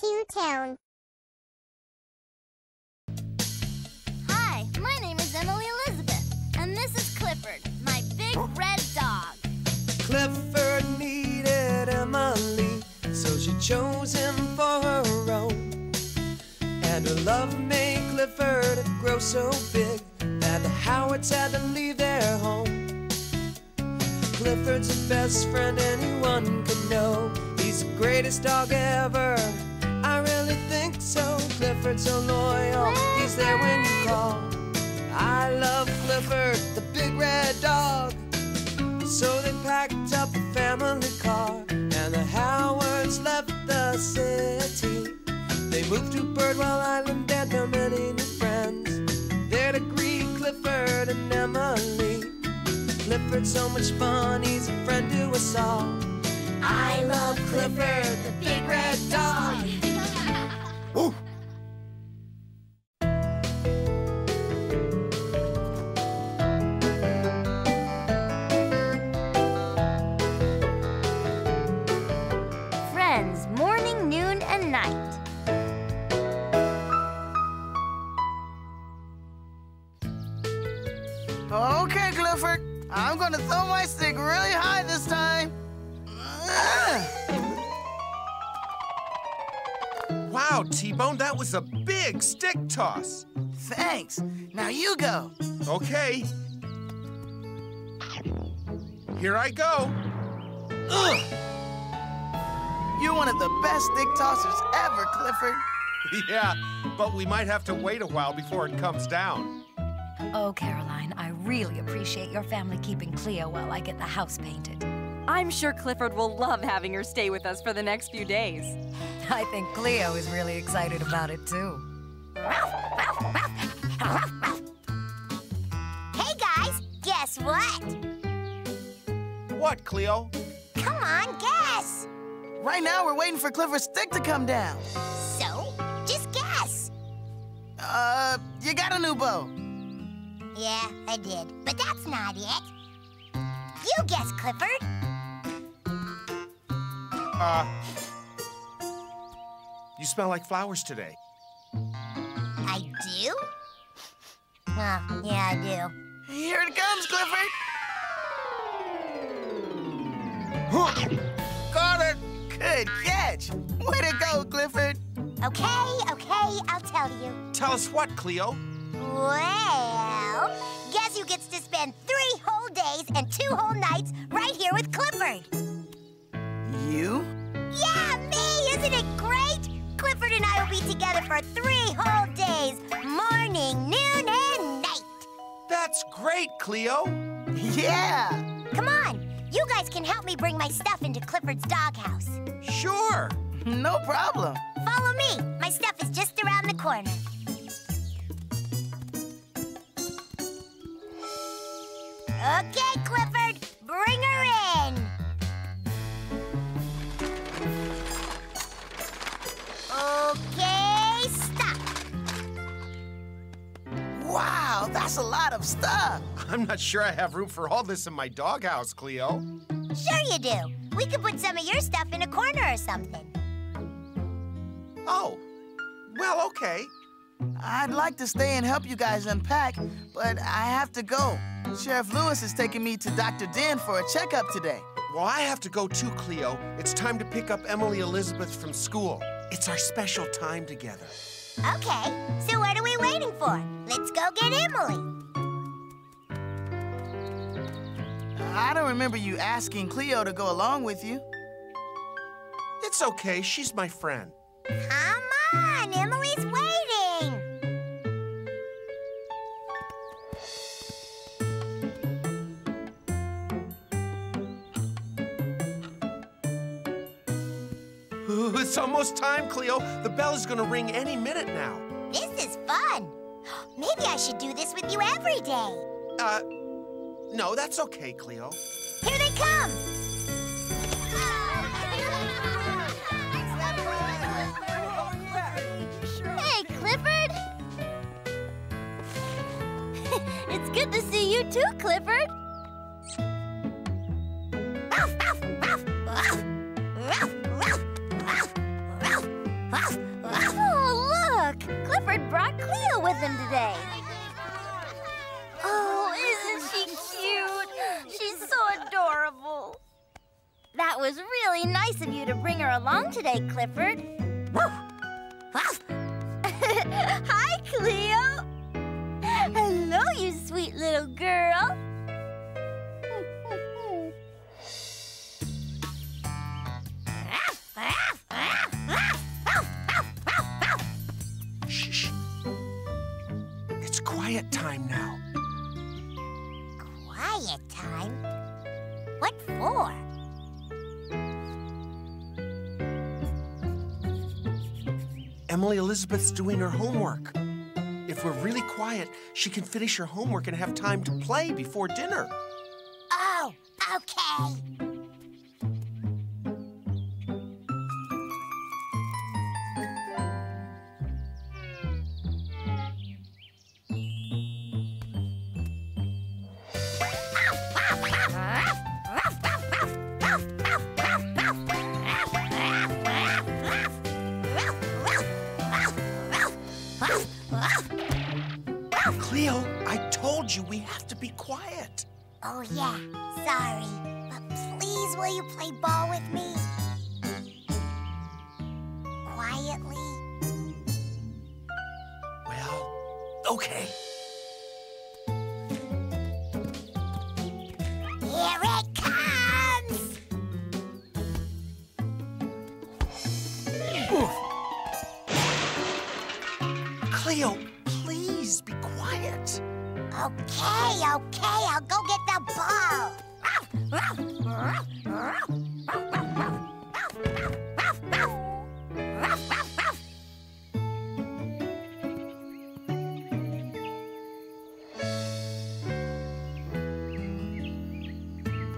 to town. Hi, my name is Emily Elizabeth, and this is Clifford, my big red dog. Clifford needed Emily, so she chose him for her own. And her love made Clifford grow so big that the Howards had to leave their home. Clifford's the best friend anyone could know. He's the greatest dog ever. So. Clifford's so loyal. He's there when you call. I love Clifford, the big red dog. So they packed up a family car and the Howards left the city. They moved to Birdwell Island and found many new friends. There to greet Clifford and Emily. Clifford's so much fun, he's a friend to us all. I love Clifford, the big red dog. Okay, Clifford. I'm gonna throw my stick really high this time. Wow, T-Bone, that was a big stick toss. Thanks. Now you go. Okay. Here I go. Ugh! You're one of the best stick tossers ever, Clifford. Yeah, but we might have to wait a while before it comes down. Oh, Caroline, I really appreciate your family keeping Cleo while I get the house painted. I'm sure Clifford will love having her stay with us for the next few days. I think Cleo is really excited about it, too. Hey guys, guess what? What, Cleo? Come on, guess. Right now, we're waiting for Clifford's stick to come down. So, just guess. Uh, you got a new bow. Yeah, I did, but that's not it. You guess, Clifford. Uh, you smell like flowers today. I do? Oh, yeah, I do. Here it comes, Clifford. Got it! Good catch. Way to go, Clifford. Okay, okay, I'll tell you. Tell us what, Cleo? Well, guess who gets to spend three whole days and two whole nights right here with Clifford? You? Yeah, me! Isn't it great? Clifford and I will be together for three whole days morning, noon, and night. That's great, Cleo. Yeah. Come on, you guys can help me bring my stuff into Clifford's doghouse. Sure. No problem. Follow me. My stuff is just around the corner. Okay, Clifford, bring her in. Okay, stop. Wow, that's a lot of stuff. I'm not sure I have room for all this in my doghouse, Cleo. Sure you do. We could put some of your stuff in a corner or something. Oh, well, okay. I'd like to stay and help you guys unpack, but I have to go. Sheriff Lewis is taking me to Dr. Dihn for a checkup today. Well, I have to go too, Cleo. It's time to pick up Emily Elizabeth from school. It's our special time together. Okay, so what are we waiting for? Let's go get Emily. I don't remember you asking Cleo to go along with you. It's okay. She's my friend. Come Ooh, it's almost time, Cleo. The bell is going to ring any minute now. This is fun. Maybe I should do this with you every day. Uh, no, that's okay, Cleo. Here they come. Hey, Clifford! it's good to see you too, Clifford. That was really nice of you to bring her along today, Clifford. Hi, Cleo. Emily Elizabeth's doing her homework. If we're really quiet, she can finish her homework and have time to play before dinner. Oh, okay. Oh, yeah. Sorry. But please, will you play ball with me? Quietly? Well, okay. Here it comes! Cleo, please be quiet. Okay, okay, I'll go get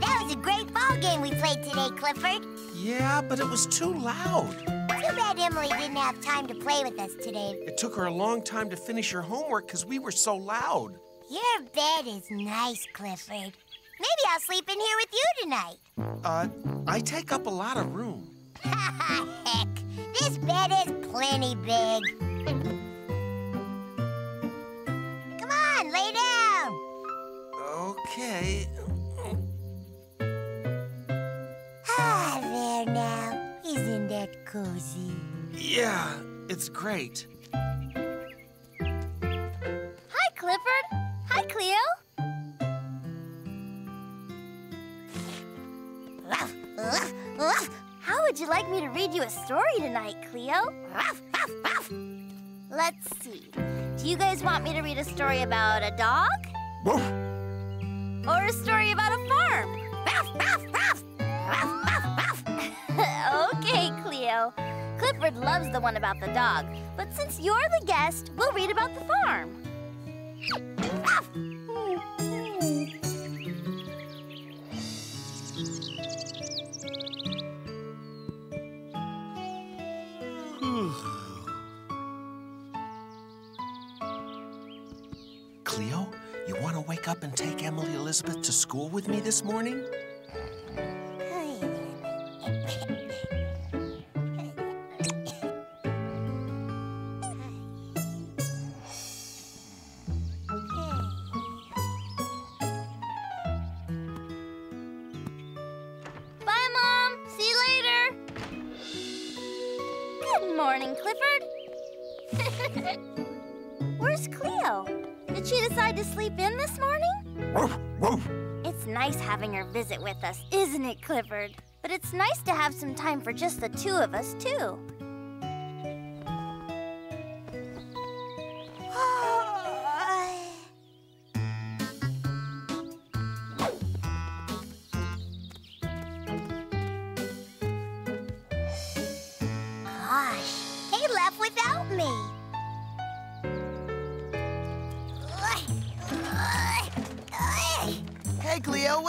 That was a great ball game we played today, Clifford. Yeah, but it was too loud. Too bad Emily didn't have time to play with us today. It took her a long time to finish her homework because we were so loud. Your bed is nice, Clifford. Maybe I'll sleep in here with you tonight. Uh, I take up a lot of room. Heck, this bed is plenty big. Come on, lay down. Okay. Ah, there now. Isn't that cozy? Yeah, it's great. Would you like me to read you a story tonight, Cleo? Let's see. Do you guys want me to read a story about a dog? Or a story about a farm? okay, Cleo. Clifford loves the one about the dog, but since you're the guest, we'll read about the farm. Cleo, wake up and take Emily Elizabeth to school with me this morning? Bye, Mom. See you later. Good morning, Clifford. Where's Cleo? Did she decide to sleep in this morning? It's nice having her visit with us, isn't it, Clifford? But it's nice to have some time for just the two of us, too. Gosh, he left without me.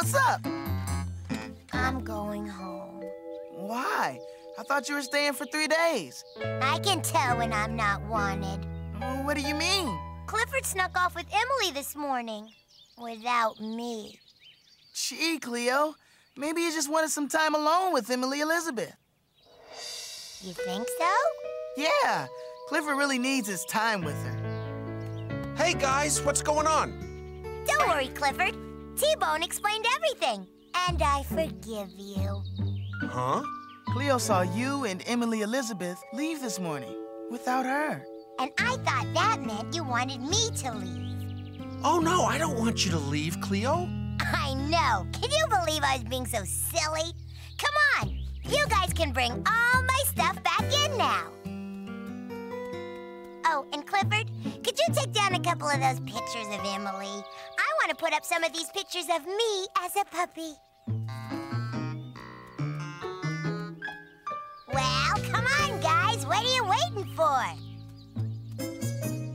What's up? I'm going home. Why? I thought you were staying for three days. I can tell when I'm not wanted. Oh, What do you mean? Clifford snuck off with Emily this morning. Without me. Gee, Cleo, maybe you just wanted some time alone with Emily Elizabeth. You think so? Yeah, Clifford really needs his time with her. Hey, guys, what's going on? Don't worry, Clifford. T-Bone explained everything. And I forgive you. Huh? Cleo saw you and Emily Elizabeth leave this morning without her. And I thought that meant you wanted me to leave. Oh, no, I don't want you to leave, Cleo. I know. Can you believe I was being so silly? Come on. You guys can bring all my stuff back in now. Oh, and Clifford, could you take down a couple of those pictures of Emily? I want to put up some of these pictures of me as a puppy. Well, come on, guys. What are you waiting for?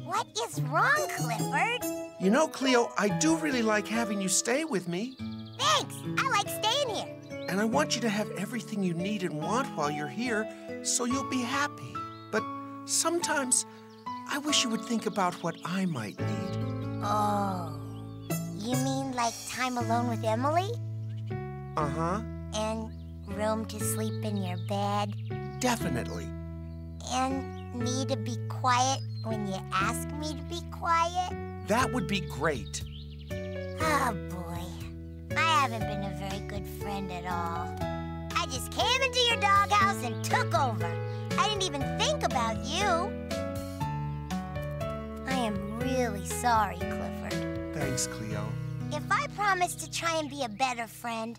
What is wrong, Clifford? You know, Cleo, I do really like having you stay with me. Thanks. I like staying here. And I want you to have everything you need and want while you're here so you'll be happy. But sometimes I wish you would think about what I might need. Oh. You mean like time alone with Emily? Uh huh. And room to sleep in your bed? Definitely. And me to be quiet when you ask me to be quiet? That would be great. Oh, boy. I haven't been a very good friend at all. I just came into your doghouse and took over. I didn't even think about you. I am really sorry, Clifford. Thanks, Cleo. If I promise to try and be a better friend,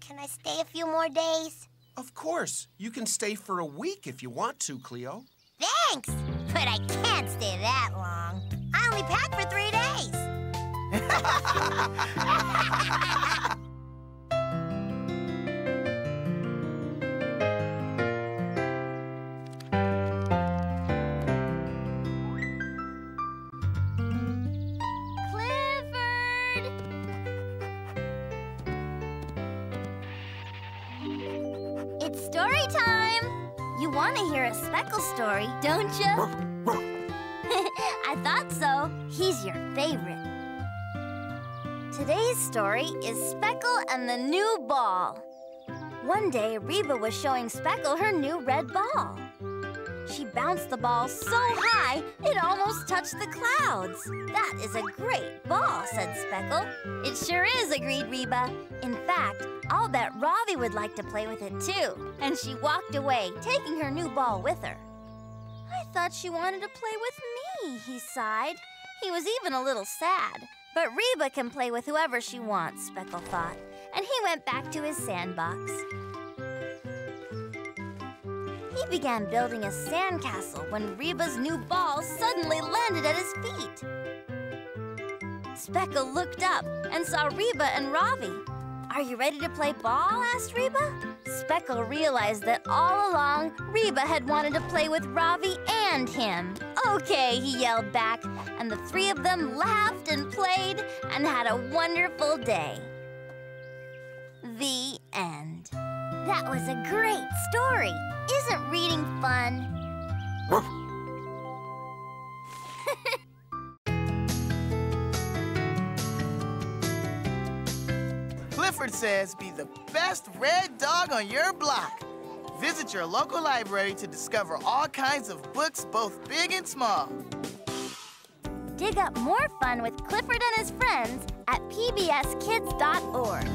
can I stay a few more days? Of course. You can stay for a week if you want to, Cleo. Thanks, but I can't stay that long. I only packed for three days. Time! You want to hear a Speckle story, don't you? I thought so. He's your favorite. Today's story is Speckle and the New Ball. One day, Reba was showing Speckle her new red ball. She bounced the ball so high, it almost touched the clouds. That is a great ball, said Speckle. It sure is, agreed Reba. In fact, I'll bet Ravi would like to play with it too. And she walked away, taking her new ball with her. I thought she wanted to play with me, he sighed. He was even a little sad. But Reba can play with whoever she wants, Speckle thought. And he went back to his sandbox. He began building a sandcastle when Reba's new ball suddenly landed at his feet. Speckle looked up and saw Reba and Ravi. Are you ready to play ball? asked Reba. Speckle realized that all along, Reba had wanted to play with Ravi and him. Okay, he yelled back, and the three of them laughed and played and had a wonderful day. The end. That was a great story. Isn't reading fun? Clifford says be the best red dog on your block. Visit your local library to discover all kinds of books, both big and small. Dig up more fun with Clifford and his friends at pbskids.org.